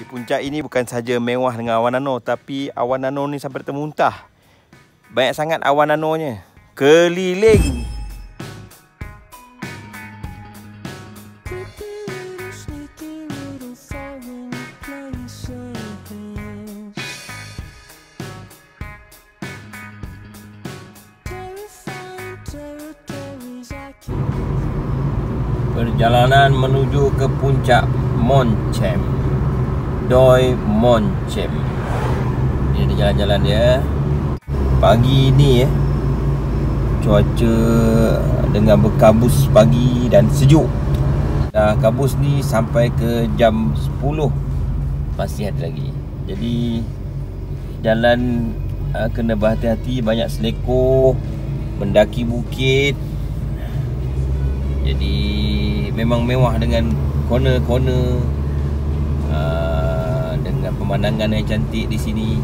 Di puncak ini bukan saja mewah dengan awan nano tapi awan nano ni sampai termuntah. Banyak sangat awan nanonya. Keliling. Perjalanan menuju ke puncak Monchem. Doi Monchem. Ini di jalan-jalan dia. Pagi ni eh. Cuaca dengan berkabus pagi dan sejuk. Dah kabus ni sampai ke jam 10. Masih ada lagi. Jadi jalan uh, kena berhati-hati banyak seleko mendaki bukit. Jadi memang mewah dengan corner-corner uh, dengan pemandangan yang cantik di sini.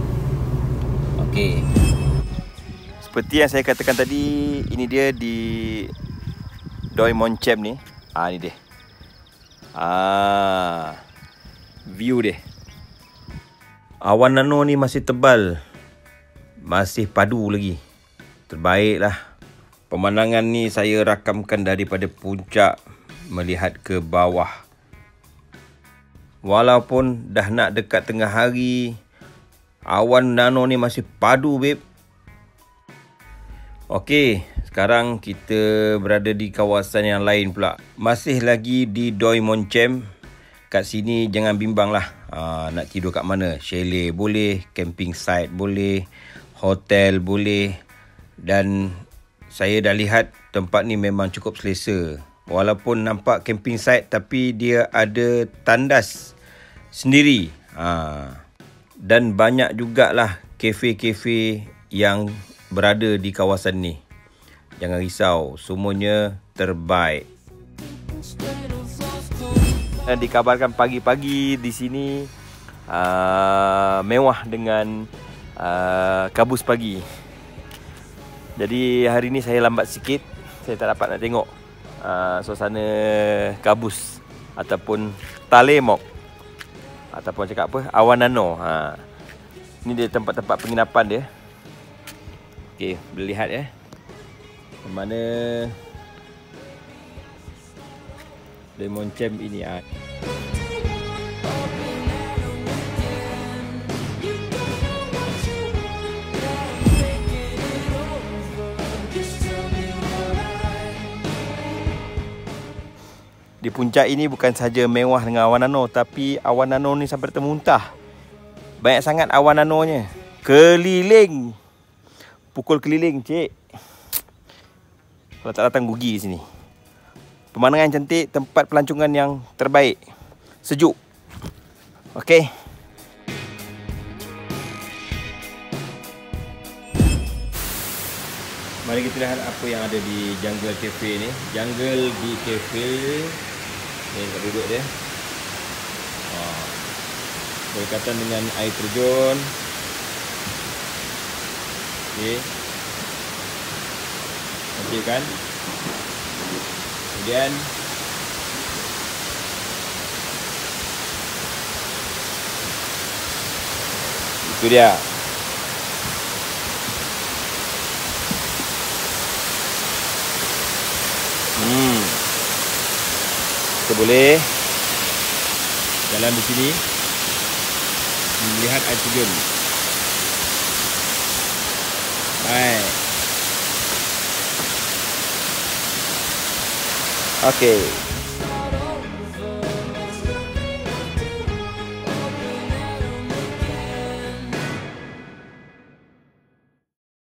Okey. Seperti yang saya katakan tadi, ini dia di Doi Monchem ni. Ah ni dia. Ah. View dia. Awan nano ni masih tebal. Masih padu lagi. Terbaiklah. Pemandangan ni saya rakamkan daripada puncak melihat ke bawah. Walaupun dah nak dekat tengah hari, awan nano ni masih padu, babe. Okey, sekarang kita berada di kawasan yang lain pula. Masih lagi di Doi Monchem. Kat sini jangan bimbang lah. Ha, nak tidur kat mana? Chalet boleh, camping site boleh, hotel boleh. Dan saya dah lihat tempat ni memang cukup selesa. Walaupun nampak camping site tapi dia ada tandas sendiri. Ha. Dan banyak jugalah kafe-kafe yang berada di kawasan ni. Jangan risau, semuanya terbaik. Dan dikabarkan pagi-pagi di sini uh, mewah dengan uh, kabus pagi. Jadi hari ni saya lambat sikit. Saya tak dapat nak tengok uh, suasana kabus ataupun talemok ataupun cakap apa? Awan nano ha. Ini dia tempat-tempat penginapan dia. Okey boleh lihat ya mana? Lemon chem ini ah Di puncak ini bukan saja mewah dengan awan nano tapi awan nano ni sampai termuntah. Banyak sangat awan nanonya. Keliling. Pukul keliling, cik. Kalau tak datang gugi sini. Pemandangan cantik, tempat pelancongan yang terbaik. Sejuk. Okey. Mari kita lihat apa yang ada di Jungle Cafe ni. Jungle di Cafe Ni tempat duduk dia. Ha. Berdekatan dengan air terjun. Okey. Okey kan? Kemudian Itu dia. Kita boleh jalan di sini melihat air terjun. Baik. Okey.